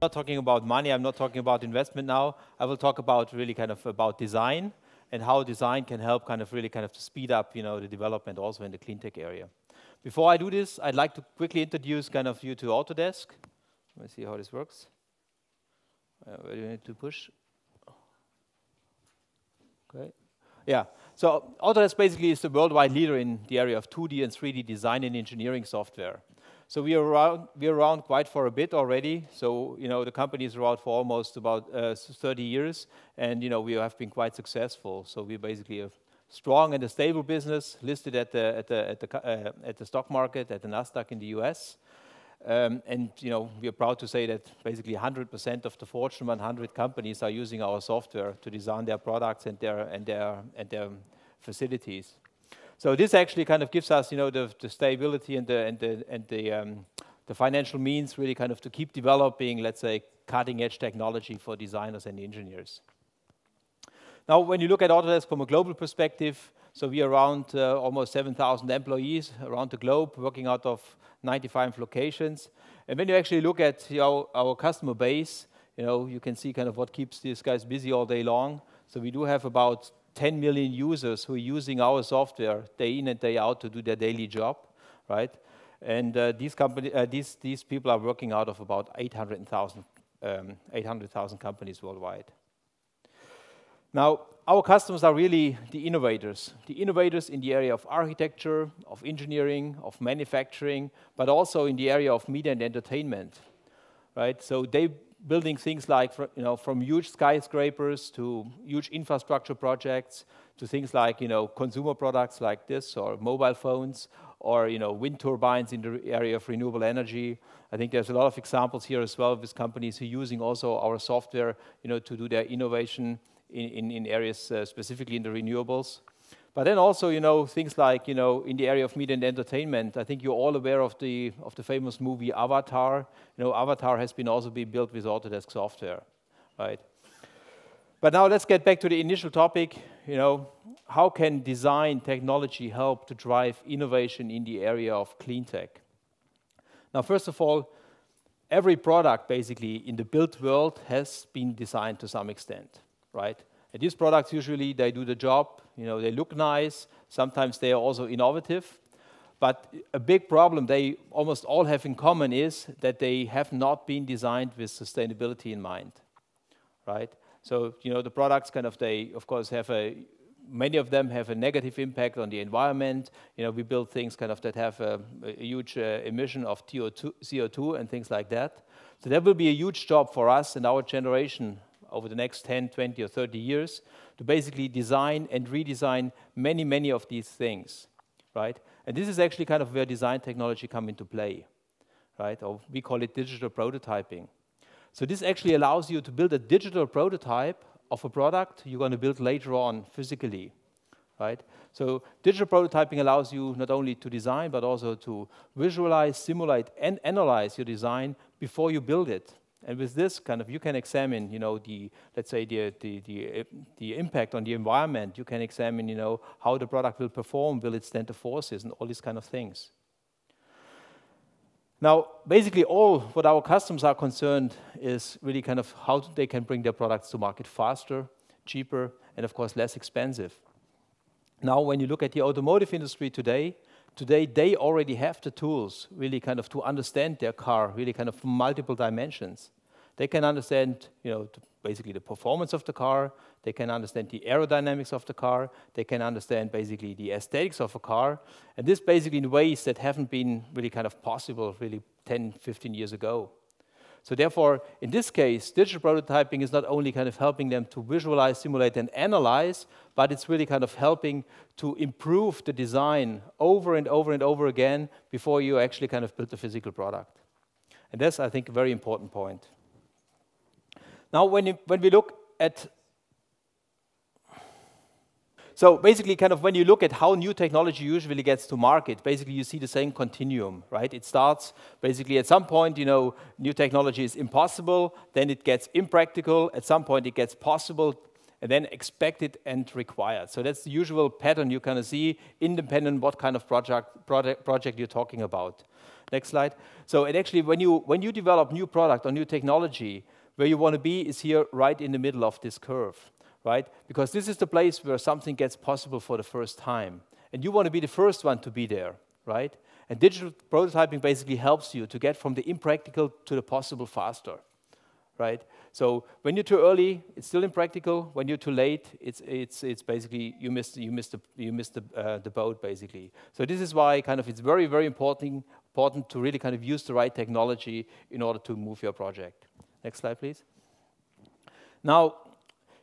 not talking about money, I'm not talking about investment now. I will talk about really kind of about design and how design can help kind of really kind of to speed up, you know, the development also in the clean tech area. Before I do this, I'd like to quickly introduce kind of you to Autodesk. Let me see how this works. Uh, where do you need to push? Okay. Yeah. So Autodesk basically is the worldwide leader in the area of 2D and 3D design and engineering software. So we are around, we are around quite for a bit already. So, you know, the company is around for almost about uh, 30 years, and, you know, we have been quite successful. So we're basically a strong and a stable business listed at the, at the, at the, uh, at the stock market, at the NASDAQ in the US. Um, and, you know, we are proud to say that basically 100% of the Fortune 100 companies are using our software to design their products and their, and their, and their facilities. So this actually kind of gives us, you know, the, the stability and the and the and the um, the financial means really kind of to keep developing, let's say, cutting edge technology for designers and engineers. Now, when you look at Autodesk from a global perspective, so we are around uh, almost 7,000 employees around the globe, working out of 95 locations. And when you actually look at you know, our customer base, you know, you can see kind of what keeps these guys busy all day long. So we do have about 10 million users who are using our software day in and day out to do their daily job, right? And uh, these, company, uh, these, these people are working out of about 800,000 um, 800, companies worldwide. Now, our customers are really the innovators, the innovators in the area of architecture, of engineering, of manufacturing, but also in the area of media and entertainment, right? So they building things like, you know, from huge skyscrapers to huge infrastructure projects to things like, you know, consumer products like this or mobile phones or, you know, wind turbines in the area of renewable energy. I think there's a lot of examples here as well with companies who are using also our software, you know, to do their innovation in, in, in areas uh, specifically in the renewables. But then also, you know, things like, you know, in the area of media and entertainment, I think you're all aware of the, of the famous movie Avatar. You know, Avatar has been also been built with Autodesk software, right? But now let's get back to the initial topic, you know, how can design technology help to drive innovation in the area of clean tech? Now, first of all, every product basically in the built world has been designed to some extent, right? And these products usually they do the job, you know, they look nice, sometimes they are also innovative. But a big problem they almost all have in common is that they have not been designed with sustainability in mind, right? So, you know, the products kind of, they of course have a, many of them have a negative impact on the environment. You know, we build things kind of that have a, a huge uh, emission of CO2, CO2 and things like that. So that will be a huge job for us and our generation over the next 10, 20, or 30 years to basically design and redesign many, many of these things, right? And this is actually kind of where design technology come into play, right? Or we call it digital prototyping. So this actually allows you to build a digital prototype of a product you're going to build later on physically, right? So digital prototyping allows you not only to design, but also to visualize, simulate, and analyze your design before you build it. And with this kind of, you can examine, you know, the, let's say, the, the, the, the impact on the environment. You can examine, you know, how the product will perform, will it stand the forces, and all these kind of things. Now, basically all what our customers are concerned is really kind of how they can bring their products to market faster, cheaper, and of course less expensive. Now, when you look at the automotive industry today, today they already have the tools really kind of to understand their car really kind of from multiple dimensions. They can understand, you know, basically the performance of the car. They can understand the aerodynamics of the car. They can understand basically the aesthetics of a car. And this basically in ways that haven't been really kind of possible really 10, 15 years ago. So therefore, in this case, digital prototyping is not only kind of helping them to visualize, simulate, and analyze, but it's really kind of helping to improve the design over and over and over again before you actually kind of build the physical product. And that's, I think, a very important point. Now, when, you, when we look at so basically, kind of when you look at how new technology usually gets to market, basically you see the same continuum, right? It starts basically at some point, you know, new technology is impossible, then it gets impractical, at some point it gets possible, and then expected and required. So that's the usual pattern you kind of see, independent what kind of project, project, project you're talking about. Next slide. So it actually, when you, when you develop new product or new technology, where you want to be is here right in the middle of this curve, right? Because this is the place where something gets possible for the first time. And you want to be the first one to be there, right? And digital prototyping basically helps you to get from the impractical to the possible faster, right? So when you're too early, it's still impractical. When you're too late, it's, it's, it's basically you missed, you missed, the, you missed the, uh, the boat, basically. So this is why kind of it's very, very important, important to really kind of use the right technology in order to move your project. Next slide, please. Now,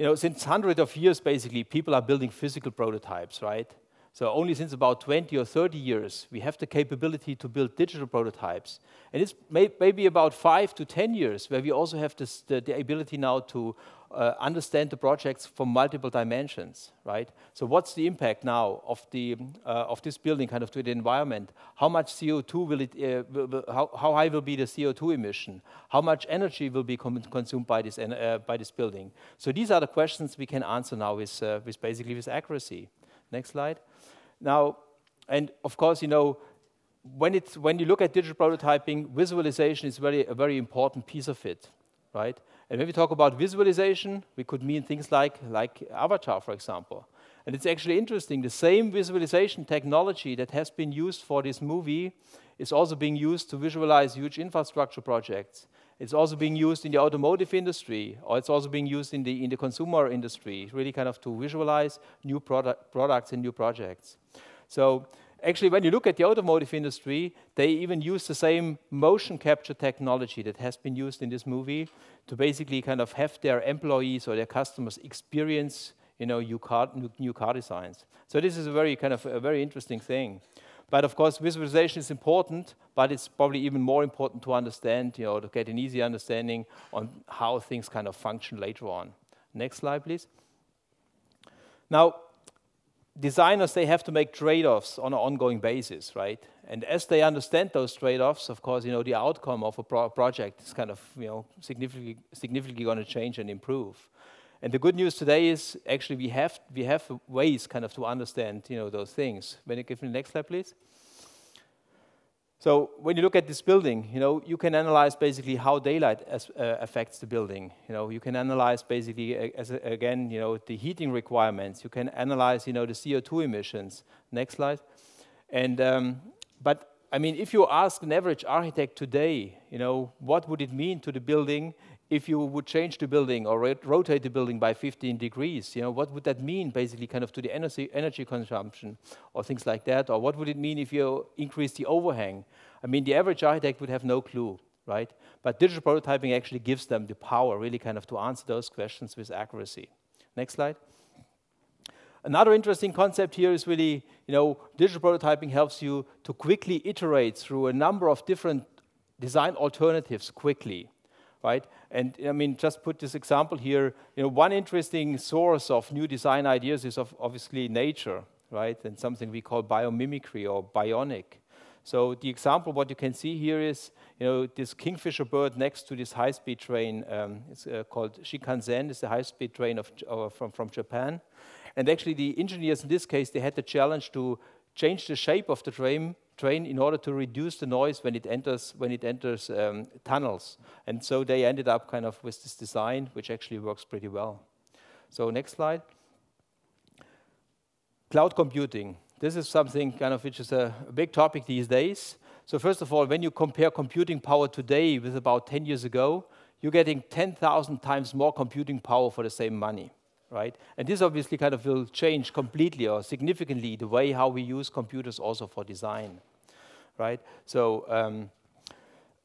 you know, since hundreds of years, basically, people are building physical prototypes, right? So only since about 20 or 30 years, we have the capability to build digital prototypes. And it's may, maybe about five to 10 years where we also have this, the, the, ability now to uh, understand the projects from multiple dimensions, right? So what's the impact now of, the, uh, of this building kind of to the environment? How much CO2 will it, uh, will, will, how, how, high will be the CO2 emission? How much energy will be consumed by this, uh, by this building? So these are the questions we can answer now with, uh, with basically with accuracy. Next slide. Now, and of course, you know, when, it's, when you look at digital prototyping, visualization is very, a very important piece of it, right? And when we talk about visualization, we could mean things like, like Avatar, for example. And it's actually interesting, the same visualization technology that has been used for this movie is also being used to visualize huge infrastructure projects. It's also being used in the automotive industry, or it's also being used in the, in the consumer industry, really kind of to visualize new product, products and new projects. So actually, when you look at the automotive industry, they even use the same motion capture technology that has been used in this movie to basically kind of have their employees or their customers experience you know, new car, new car designs. So this is a very kind of a very interesting thing. But of course, visualization is important, but it's probably even more important to understand, you know, to get an easy understanding on how things kind of function later on. Next slide, please. Now, designers, they have to make trade-offs on an ongoing basis, right? And as they understand those trade-offs, of course, you know, the outcome of a pro project is kind of, you know, significantly, significantly going to change and improve. And the good news today is actually we have, we have ways kind of to understand you know, those things. When you give me the next slide, please. So when you look at this building, you know, you can analyze basically how daylight as, uh, affects the building. You know, you can analyze basically, uh, as again, you know, the heating requirements. You can analyze, you know, the CO2 emissions. Next slide. And, um, but I mean, if you ask an average architect today, you know, what would it mean to the building if you would change the building or rotate the building by 15 degrees, you know, what would that mean basically kind of to the energy, energy consumption or things like that? Or what would it mean if you increase the overhang? I mean, the average architect would have no clue, right? But digital prototyping actually gives them the power really kind of to answer those questions with accuracy. Next slide. Another interesting concept here is really, you know, digital prototyping helps you to quickly iterate through a number of different design alternatives quickly right? And I mean, just put this example here. You know, one interesting source of new design ideas is of obviously nature, right? And something we call biomimicry or bionic. So the example, what you can see here is, you know, this kingfisher bird next to this high-speed train. Um, it's uh, called Shinkansen. It's a high-speed train of, uh, from, from Japan. And actually, the engineers in this case, they had the challenge to change the shape of the train train in order to reduce the noise when it enters, when it enters um, tunnels. And so they ended up kind of with this design, which actually works pretty well. So next slide. Cloud computing. This is something kind of which is a, a big topic these days. So first of all, when you compare computing power today with about 10 years ago, you're getting 10,000 times more computing power for the same money right? And this obviously kind of will change completely or significantly the way how we use computers also for design right? So um,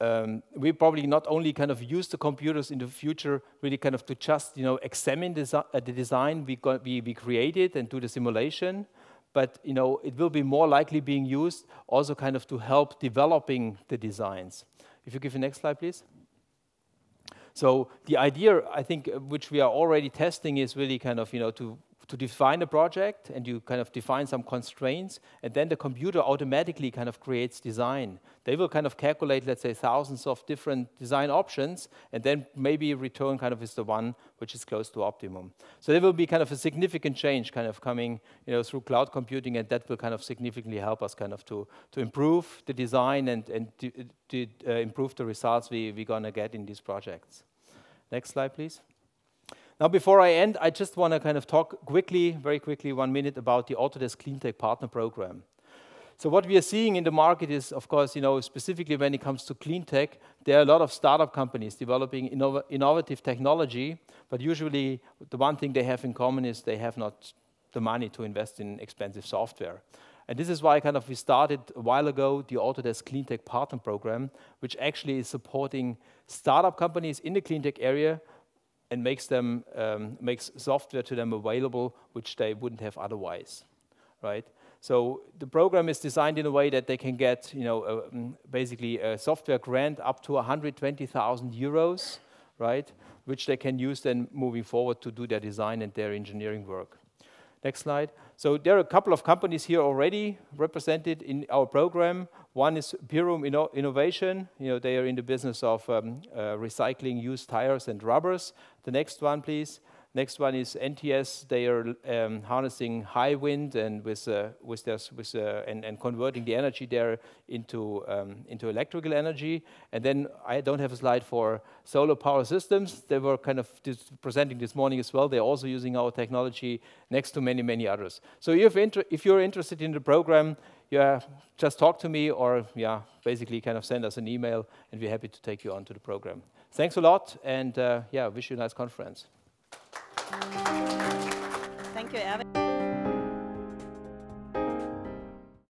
um, we probably not only kind of use the computers in the future really kind of to just you know examine desi uh, the design we, got, we, we created and do the simulation, but you know it will be more likely being used also kind of to help developing the designs. If you give the next slide, please. So the idea, I think, uh, which we are already testing is really kind of, you know, to to define a project and you kind of define some constraints and then the computer automatically kind of creates design. They will kind of calculate, let's say, thousands of different design options and then maybe return kind of is the one which is close to optimum. So there will be kind of a significant change kind of coming you know, through cloud computing and that will kind of significantly help us kind of to, to improve the design and, and to, to uh, improve the results we, we're going to get in these projects. Next slide, please. Now, before I end, I just want to kind of talk quickly, very quickly, one minute about the Autodesk Cleantech Partner Program. So what we are seeing in the market is, of course, you know, specifically when it comes to clean tech, there are a lot of startup companies developing innov innovative technology, but usually the one thing they have in common is they have not the money to invest in expensive software. And this is why kind of we started a while ago the Autodesk Cleantech Partner Program, which actually is supporting startup companies in the cleantech area and makes them um, makes software to them available which they wouldn't have otherwise, right? So the program is designed in a way that they can get, you know, uh, basically a software grant up to 120,000 euros, right, which they can use then moving forward to do their design and their engineering work. Next slide. So there are a couple of companies here already represented in our program. One is Pyrum Inno Innovation. You know, they are in the business of um, uh, recycling used tires and rubbers. The next one, please. Next one is NTS. They are um, harnessing high wind and with uh, with, their, with uh, and, and, converting the energy there into um, into electrical energy. And then I don't have a slide for Solar Tower Systems. They were kind of presenting this morning as well. They're also using our technology next to many many others. So if if you're interested in the program, yeah, just talk to me or yeah, basically kind of send us an email, and we're happy to take you on to the program. Thanks a lot, and uh, yeah, wish you a nice conference. Thank you, Erwin.